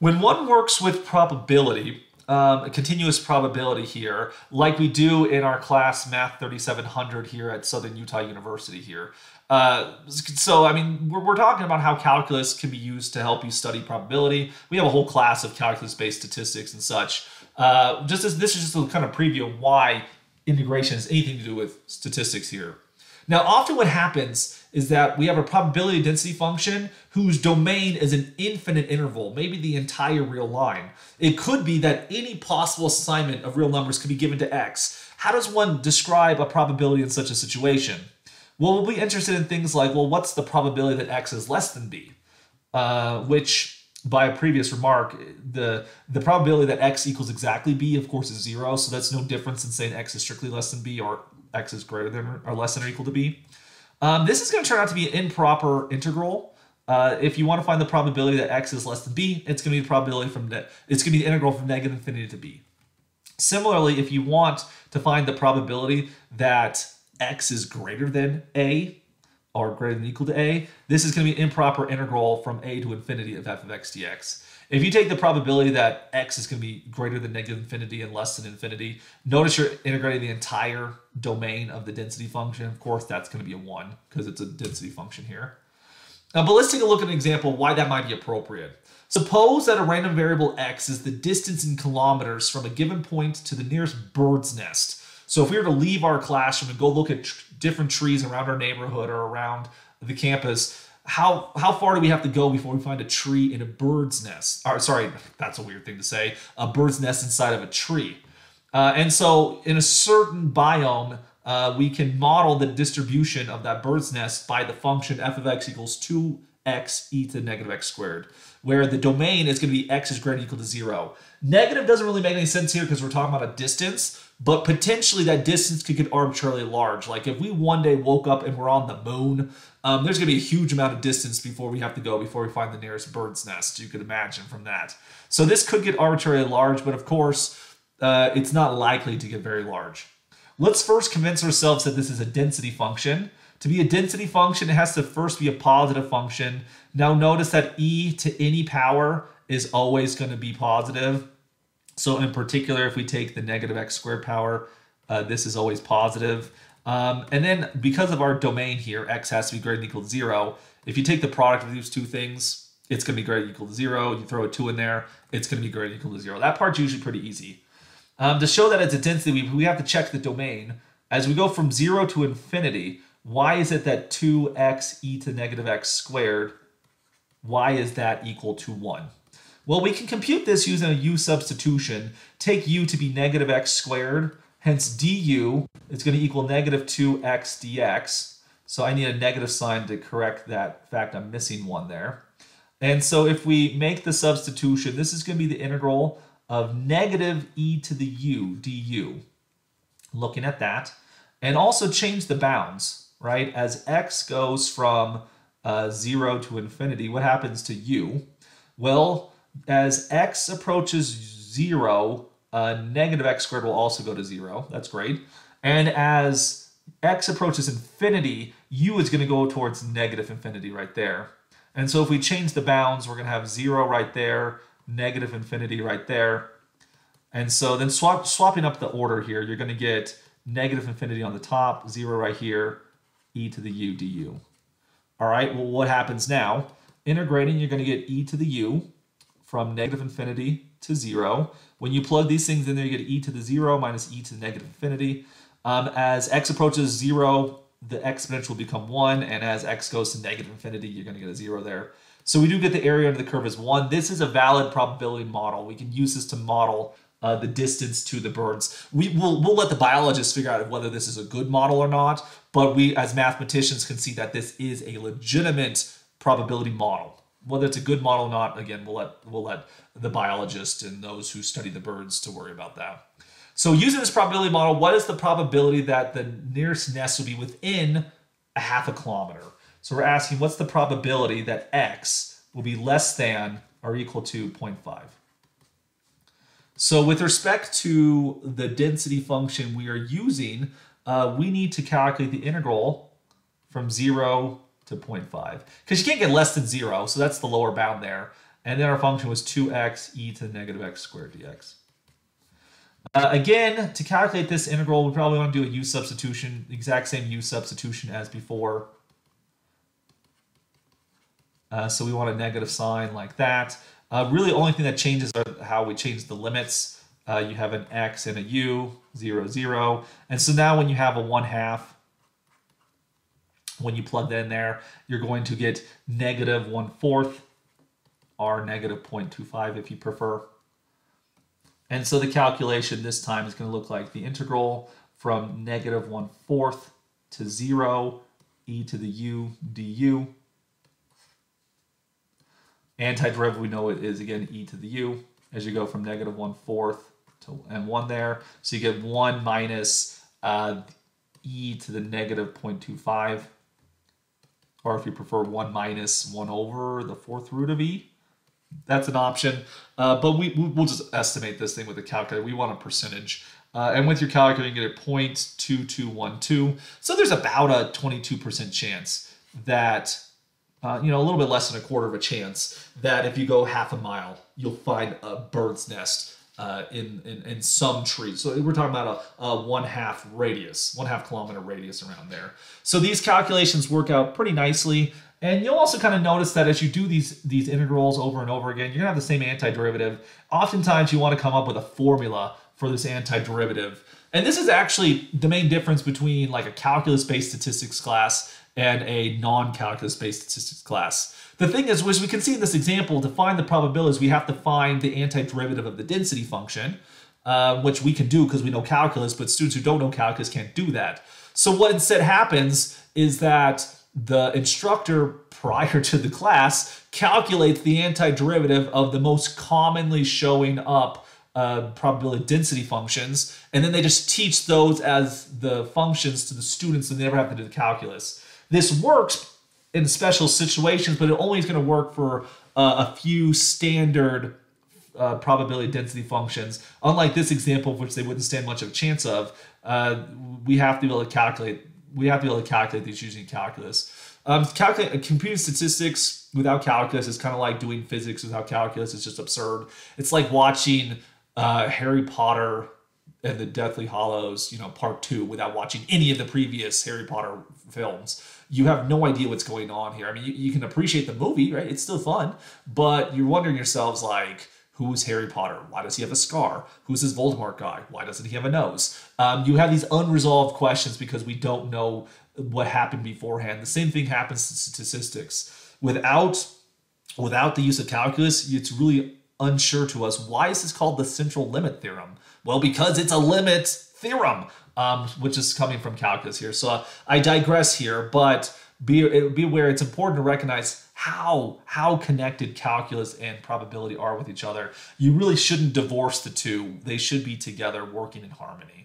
When one works with probability, um, continuous probability here, like we do in our class Math 3700 here at Southern Utah University here. Uh, so, I mean, we're, we're talking about how calculus can be used to help you study probability. We have a whole class of calculus-based statistics and such. Uh, just as this is just a kind of preview of why integration has anything to do with statistics here. Now, often what happens is that we have a probability density function whose domain is an infinite interval, maybe the entire real line. It could be that any possible assignment of real numbers could be given to x. How does one describe a probability in such a situation? Well, we'll be interested in things like, well, what's the probability that x is less than b? Uh, which, by a previous remark, the, the probability that x equals exactly b, of course, is zero. So that's no difference in saying x is strictly less than b or x is greater than or less than or equal to b. Um, this is going to turn out to be an improper integral. Uh, if you want to find the probability that x is less than b, it's going to be the probability from it's going to be the integral from negative infinity to b. Similarly, if you want to find the probability that x is greater than a or greater than equal to a, this is going to be an improper integral from a to infinity of f of x dx. If you take the probability that x is going to be greater than negative infinity and less than infinity, notice you're integrating the entire domain of the density function. Of course, that's going to be a 1 because it's a density function here. Uh, but let's take a look at an example why that might be appropriate. Suppose that a random variable x is the distance in kilometers from a given point to the nearest bird's nest. So if we were to leave our classroom and go look at tr different trees around our neighborhood or around the campus, how how far do we have to go before we find a tree in a bird's nest? Or sorry, that's a weird thing to say. A bird's nest inside of a tree. Uh, and so in a certain biome, uh, we can model the distribution of that bird's nest by the function f of x equals 2x e to the negative x squared, where the domain is going to be x is greater than equal to 0. Negative doesn't really make any sense here because we're talking about a distance, but potentially that distance could get arbitrarily large. Like if we one day woke up and we're on the moon, um, there's going to be a huge amount of distance before we have to go before we find the nearest bird's nest. You could imagine from that. So this could get arbitrarily large, but of course, uh, it's not likely to get very large. Let's first convince ourselves that this is a density function. To be a density function, it has to first be a positive function. Now notice that e to any power is always going to be positive. So in particular, if we take the negative x squared power, uh, this is always positive. Um, and then because of our domain here, x has to be greater than equal to zero. If you take the product of these two things, it's going to be greater than equal to zero. You throw a two in there, it's going to be greater than equal to zero. That part's usually pretty easy. Um, to show that it's a density, we, we have to check the domain. As we go from zero to infinity, why is it that 2x e to negative x squared, why is that equal to 1? Well, we can compute this using a u substitution. Take u to be negative x squared, hence du is going to equal negative 2x dx. So I need a negative sign to correct that fact. I'm missing one there. And so if we make the substitution, this is going to be the integral of negative e to the u du. Looking at that. And also change the bounds, right? As x goes from uh, 0 to infinity, what happens to u? Well, as x approaches 0, uh, negative x squared will also go to 0. That's great. And as x approaches infinity, u is going to go towards negative infinity right there. And so if we change the bounds, we're going to have 0 right there, negative infinity right there. And so then swap, swapping up the order here, you're going to get negative infinity on the top, 0 right here, e to the u du. All right, well, what happens now? Integrating, you're going to get e to the u from negative infinity to 0. When you plug these things in there, you get e to the 0 minus e to the negative infinity. Um, as x approaches 0, the exponential will become 1, and as x goes to negative infinity, you're going to get a 0 there. So we do get the area under the curve as 1. This is a valid probability model. We can use this to model uh, the distance to the birds. We will we'll let the biologists figure out whether this is a good model or not, but we as mathematicians can see that this is a legitimate probability model. Whether it's a good model or not, again, we'll let we'll let the biologist and those who study the birds to worry about that. So using this probability model, what is the probability that the nearest nest will be within a half a kilometer? So we're asking what's the probability that x will be less than or equal to 0.5? So with respect to the density function we are using, uh, we need to calculate the integral from 0 to 0.5. Because you can't get less than 0, so that's the lower bound there. And then our function was 2x e to the negative x squared dx. Uh, again, to calculate this integral, we probably want to do a u substitution, exact same u substitution as before. Uh, so we want a negative sign like that. Uh, really, the only thing that changes are how we change the limits. Uh, you have an x and a u, 0, 0. And so now when you have a 1 half, when you plug that in there, you're going to get negative 1 fourth, or negative 0.25 if you prefer. And so the calculation this time is going to look like the integral from negative 1 fourth to 0 e to the u du. Antiderivative we know it is again e to the u as you go from negative 1 fourth to and 1 there. So you get 1 minus uh, e to the negative 0.25 or if you prefer 1 minus 1 over the fourth root of e that's an option. Uh, but we, we'll just estimate this thing with a calculator. We want a percentage. Uh, and with your calculator, you get a 0.2212. So there's about a 22% chance that, uh, you know, a little bit less than a quarter of a chance that if you go half a mile, you'll find a bird's nest uh, in, in, in some tree. So we're talking about a, a, one half radius, one half kilometer radius around there. So these calculations work out pretty nicely. And you'll also kind of notice that as you do these, these integrals over and over again, you're gonna have the same antiderivative. Oftentimes you wanna come up with a formula for this antiderivative. And this is actually the main difference between like a calculus-based statistics class and a non-calculus-based statistics class. The thing is, as we can see in this example, to find the probabilities, we have to find the antiderivative of the density function, uh, which we can do because we know calculus, but students who don't know calculus can't do that. So what instead happens is that the instructor prior to the class calculates the antiderivative of the most commonly showing up uh, probability density functions, and then they just teach those as the functions to the students and they never have to do the calculus. This works in special situations, but it only is going to work for uh, a few standard uh, probability density functions. Unlike this example, which they wouldn't stand much of a chance of, uh, we have to be able to calculate we have to be able to calculate these using calculus. Um, calculate uh, computing statistics without calculus is kind of like doing physics without calculus. It's just absurd. It's like watching uh, Harry Potter and the Deathly Hallows, you know, part two, without watching any of the previous Harry Potter films. You have no idea what's going on here. I mean, you, you can appreciate the movie, right? It's still fun, but you're wondering yourselves like, Who's Harry Potter? Why does he have a scar? Who's this Voldemort guy? Why doesn't he have a nose? Um, you have these unresolved questions because we don't know what happened beforehand. The same thing happens to statistics. Without without the use of calculus, it's really unsure to us. Why is this called the central limit theorem? Well, because it's a limit theorem, um, which is coming from calculus here. So uh, I digress here, but be, be aware it's important to recognize how how connected calculus and probability are with each other. You really shouldn't divorce the two. They should be together working in harmony.